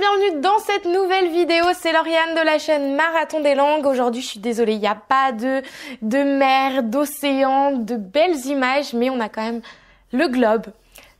bienvenue dans cette nouvelle vidéo. C'est Lauriane de la chaîne Marathon des langues. Aujourd'hui, je suis désolée, il n'y a pas de, de mer, d'océan, de belles images, mais on a quand même le globe,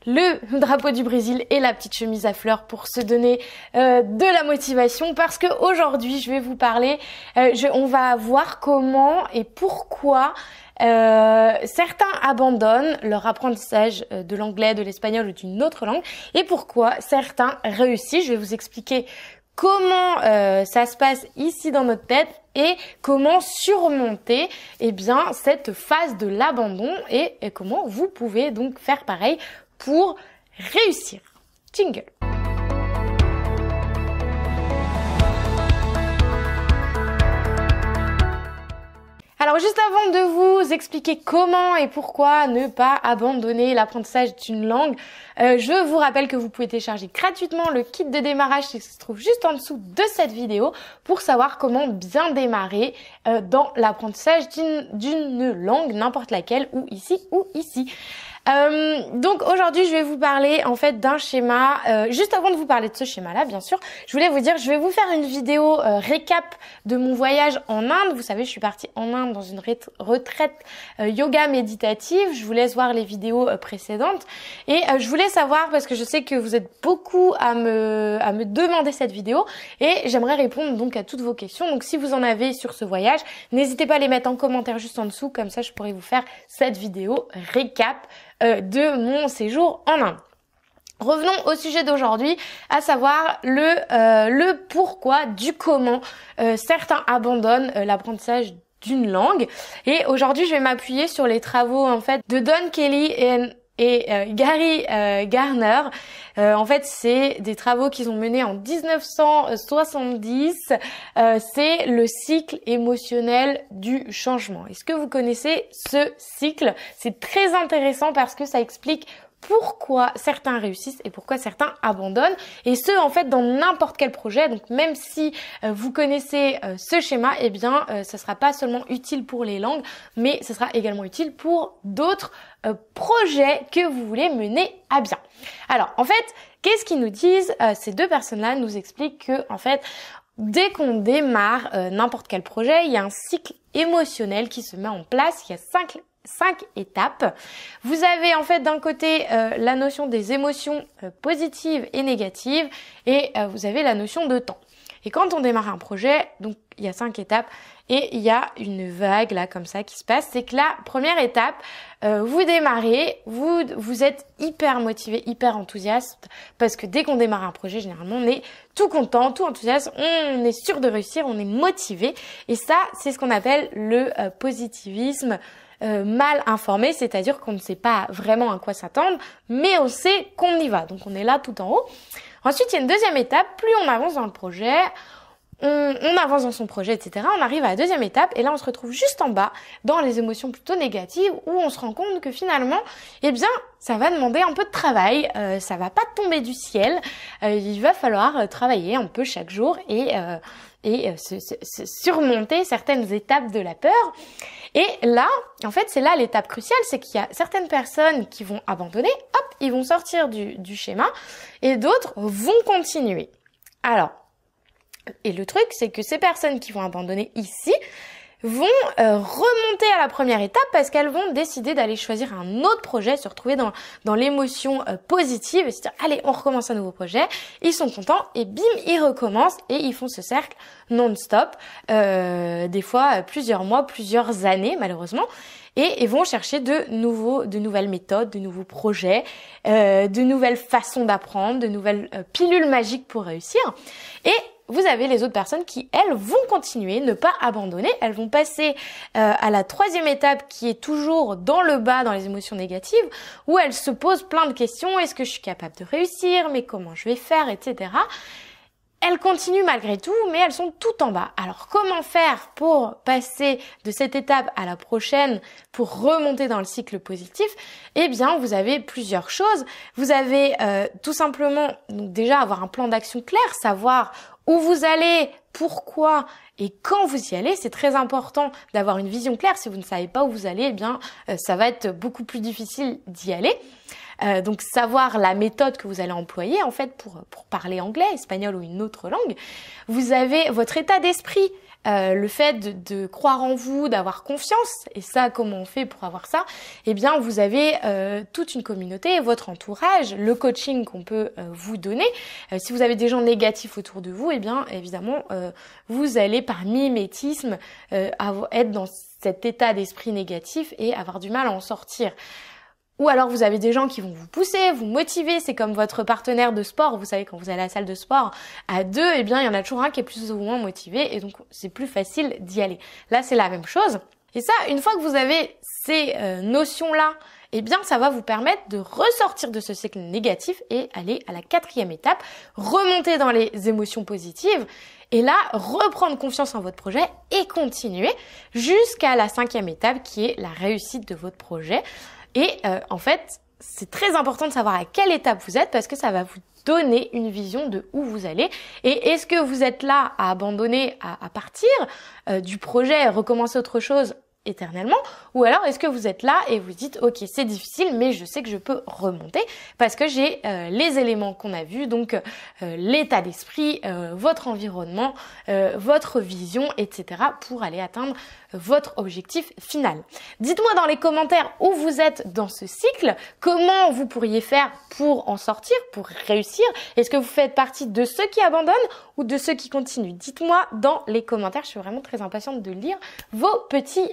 le drapeau du Brésil et la petite chemise à fleurs pour se donner euh, de la motivation parce que aujourd'hui je vais vous parler, euh, on va voir comment et pourquoi euh, certains abandonnent leur apprentissage de l'anglais, de l'espagnol ou d'une autre langue et pourquoi certains réussissent. Je vais vous expliquer comment ça se passe ici dans notre tête et comment surmonter eh bien cette phase de l'abandon et, et comment vous pouvez donc faire pareil pour réussir. Jingle. Alors juste avant de vous expliquer comment et pourquoi ne pas abandonner l'apprentissage d'une langue, euh, je vous rappelle que vous pouvez télécharger gratuitement le kit de démarrage qui se trouve juste en dessous de cette vidéo pour savoir comment bien démarrer euh, dans l'apprentissage d'une langue, n'importe laquelle, ou ici ou ici. Euh, donc aujourd'hui, je vais vous parler en fait d'un schéma. Euh, juste avant de vous parler de ce schéma-là, bien sûr, je voulais vous dire, je vais vous faire une vidéo euh, récap de mon voyage en Inde. Vous savez, je suis partie en Inde dans une retraite yoga méditative. Je vous laisse voir les vidéos précédentes. Et je voulais savoir parce que je sais que vous êtes beaucoup à me à me demander cette vidéo et j'aimerais répondre donc à toutes vos questions. Donc si vous en avez sur ce voyage, n'hésitez pas à les mettre en commentaire juste en dessous, comme ça je pourrais vous faire cette vidéo récap euh, de mon séjour en Inde. Revenons au sujet d'aujourd'hui, à savoir le, euh, le pourquoi du comment euh, certains abandonnent l'apprentissage d'une langue. Et aujourd'hui, je vais m'appuyer sur les travaux en fait de Don Kelly et et euh, Gary euh, Garner, euh, en fait, c'est des travaux qu'ils ont menés en 1970. c'est le cycle émotionnel du changement. Est-ce que vous connaissez ce cycle? C'est très intéressant parce que ça explique pourquoi certains réussissent et pourquoi certains abandonnent et ce en fait dans n'importe quel projet donc même si euh, vous connaissez euh, ce schéma eh bien euh, ça sera pas seulement utile pour les langues mais ce sera également utile pour d'autres projets que vous voulez mener à bien. Alors en fait qu'est-ce qu'ils nous disent ces deux personnes là nous expliquent que en fait Dès qu'on démarre n'importe quel projet, il y a un cycle émotionnel qui se met en place. Il y a cinq cinq étapes. Vous avez en fait d'un côté euh, la notion des émotions euh, positives et négatives et euh, vous avez la notion de temps. Et quand on démarre un projet, donc il y a cinq étapes et il y a une vague là comme ça qui se passe. C'est que la première étape, vous démarrez, vous vous êtes hyper motivé, hyper enthousiaste parce que dès qu'on démarre un projet, généralement on est tout content, tout enthousiaste, on est sûr de réussir, on est motivé et ça c'est ce qu'on appelle le positivisme euh, mal informé, c'est-à-dire qu'on ne sait pas vraiment à quoi s'attendre, mais on sait qu'on y va. Donc on est là tout en haut. Ensuite, il y a une deuxième étape. Plus on avance dans le projet, on, on, avance dans son projet, etc. On arrive à la deuxième étape et là on se retrouve juste en bas dans les émotions plutôt négatives où on se rend compte que finalement, eh bien, ça va demander un peu de travail, euh, ça va pas tomber du ciel. Euh, il va falloir euh, travailler un peu chaque jour et euh, et se, se, surmonter certaines étapes de la peur. Et là, en fait, c'est là l'étape cruciale, c'est qu'il y a certaines personnes qui vont abandonner, hop, ils vont sortir du, du schéma, et d'autres vont continuer. Alors, et le truc, c'est que ces personnes qui vont abandonner ici vont euh, remonter à la première étape parce qu'elles vont décider d'aller choisir un autre projet, se retrouver dans, dans l'émotion euh, positive et se dire allez on recommence un nouveau projet, ils sont contents et bim ils recommencent et ils font ce cercle non-stop, euh, des fois plusieurs mois, plusieurs années malheureusement et vont chercher de nouveaux, de nouvelles méthodes, de nouveaux projets, euh, de nouvelles façons d'apprendre, de nouvelles euh, pilules magiques pour réussir. Et vous avez les autres personnes qui, elles, vont continuer, ne pas abandonner. Elles vont passer euh, à la troisième étape qui est toujours dans le bas, dans les émotions négatives, où elles se posent plein de questions. Est-ce que je suis capable de réussir? Mais comment je vais faire? Etc. Elles continuent malgré tout, mais elles sont tout en bas. Alors comment faire pour passer de cette étape à la prochaine, pour remonter dans le cycle positif? Eh bien, vous avez plusieurs choses. Vous avez euh, tout simplement, donc déjà avoir un plan d'action clair, savoir où vous allez, pourquoi et quand vous y allez. C'est très important d'avoir une vision claire. Si vous ne savez pas où vous allez, eh bien, euh, ça va être beaucoup plus difficile d'y aller. Euh, donc savoir la méthode que vous allez employer en fait pour, pour parler anglais, espagnol ou une autre langue. Vous avez votre état d'esprit, euh, le fait de, de, croire en vous, d'avoir confiance, et ça, comment on fait pour avoir ça? Eh bien, vous avez euh, toute une communauté, votre entourage, le coaching qu'on peut euh, vous donner. si vous avez des gens négatifs autour de vous, eh bien, évidemment, vous allez par mimétisme être dans cet état d'esprit négatif et avoir du mal à en sortir. Ou alors vous avez des gens qui vont vous pousser, vous motiver, c'est comme votre partenaire de sport, vous savez quand vous allez à la salle de sport à deux, eh bien il y en a toujours un qui est plus ou moins motivé et donc c'est plus facile d'y aller. Là c'est la même chose. Et ça, une fois que vous avez ces euh, notions-là, eh bien ça va vous permettre de ressortir de ce cycle négatif et aller à la quatrième étape, remonter dans les émotions positives et là reprendre confiance en votre projet et continuer jusqu'à la cinquième étape qui est la réussite de votre projet. Et euh, en fait, c'est très important de savoir à quelle étape vous êtes parce que ça va vous donner une vision de où vous allez. Et est-ce que vous êtes là à abandonner, à, partir euh, du projet, recommencer autre chose éternellement. Ou alors est-ce que vous êtes là et vous dites ok c'est difficile mais je sais que je peux remonter parce que j'ai euh, les éléments qu'on a vus donc euh, l'état d'esprit euh, votre environnement votre vision etc pour aller atteindre votre objectif final. Dites-moi dans les commentaires où vous êtes dans ce cycle. Comment vous pourriez faire pour en sortir pour réussir? Est-ce que vous faites partie de ceux qui abandonnent ou de ceux qui continuent? Dites-moi dans les commentaires. Je suis vraiment très impatiente de lire vos petits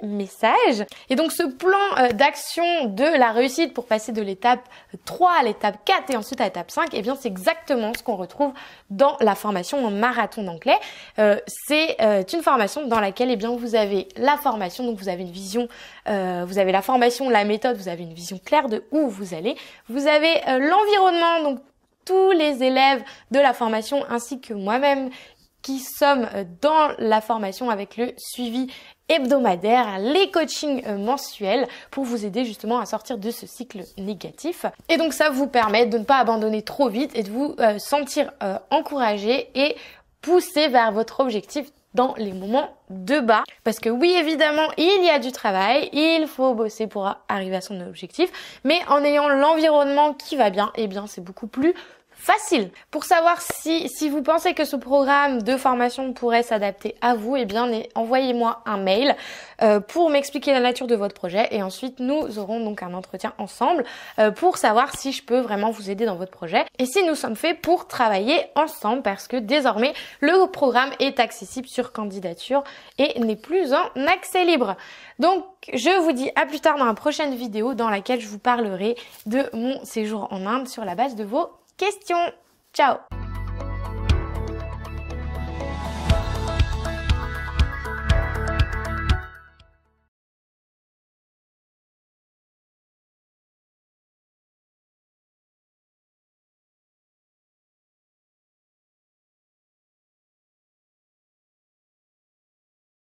Et donc ce plan euh, d'action de la réussite pour passer de l'étape 3 à l'étape 4 et ensuite à l'étape 5, eh bien c'est exactement ce qu'on retrouve dans la formation marathon d'anglais. Euh, c'est euh, une formation dans laquelle eh bien vous avez la formation, donc vous avez une vision, vous avez la formation, la méthode, vous avez une vision claire de où vous allez. Vous avez l'environnement, donc tous les élèves de la formation ainsi que moi-même qui sommes dans la formation avec le suivi hebdomadaire, les coachings euh, mensuels pour vous aider justement à sortir de ce cycle négatif. Et donc ça vous permet de ne pas abandonner trop vite et de vous euh, sentir euh, encouragé et poussé vers votre objectif dans les moments de bas. Parce que oui, évidemment, il y a du travail, il faut bosser pour arriver à son objectif, mais en ayant l'environnement qui va bien, eh bien, c'est beaucoup plus facile. Pour savoir si, si vous pensez que ce programme de formation pourrait s'adapter à vous, eh bien envoyez-moi un mail euh, pour m'expliquer la nature de votre projet et ensuite nous aurons donc un entretien ensemble euh, pour savoir si je peux vraiment vous aider dans votre projet et si nous sommes faits pour travailler ensemble parce que désormais le programme est accessible sur candidature et n'est plus en accès libre. Donc je vous dis à plus tard dans la prochaine vidéo dans laquelle je vous parlerai de mon séjour en Inde sur la base de vos questions. Ciao